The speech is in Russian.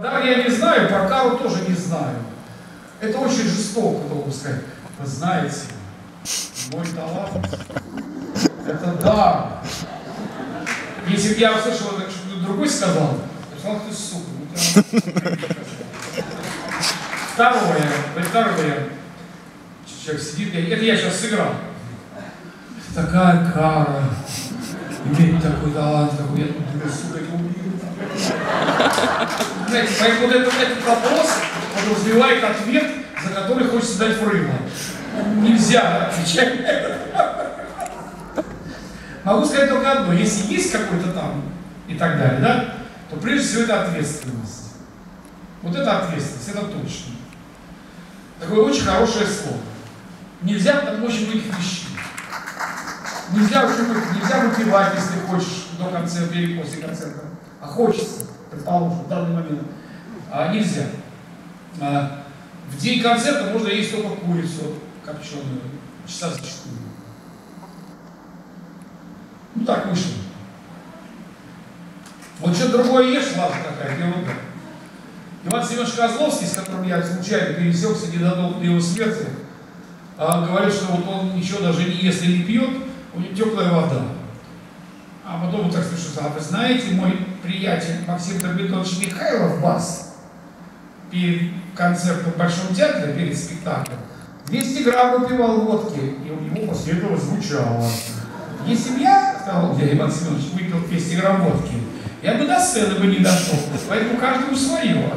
Да, я не знаю, про Кару тоже не знаю. Это очень жестоко, должен сказать. Вы знаете, мой талант, это да. Если бы я услышал, что кто-то другой сказал, я сказал, ты сука. ну Второе, второе. Человек сидит, это я сейчас сыграл. Такая кара. Иметь такой талант, такой, я думаю, сука, это убью. Знаете, поэтому вот этот, этот вопрос подразумевает ответ, за который хочется дать врыло. Нельзя отвечать на этот Могу сказать только одно. Если есть какой-то там и так далее, да, то прежде всего это ответственность. Вот это ответственность, это точно. Такое очень хорошее слово. Нельзя там очень многих вещей. Нельзя, нельзя выпивать, если хочешь, до концерта или после концерта. А хочется, предположим, в данный момент. А нельзя. А, в день концерта можно есть только курицу копченую, часа за четыре. Ну так вышло. Вот что другое ешь, ладно, какая ерунда. Иван Семенович Козловский, с которым я случайно пересекся незадолго до его смерти, а, говорит, что вот он ничего даже не ест и не пьет, у него теплая вода. А потом так смешно а вы знаете, мой приятель Максим Дорбитович Михайлов, бас, перед концертом в Большом театре, перед спектаклем, 200 грамм выпивал водки, и у него после этого звучало. Если бы я, сказал я, Иван Семенович, выпил 200 грамм водки, я бы до сцены бы не дошел. Поэтому каждому свое.